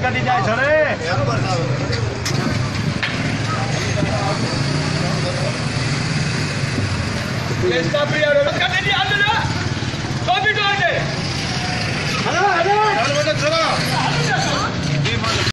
ગાડી જાય છે રે બરાબર એસ્ટા પ્રિય રે ગાડી આલે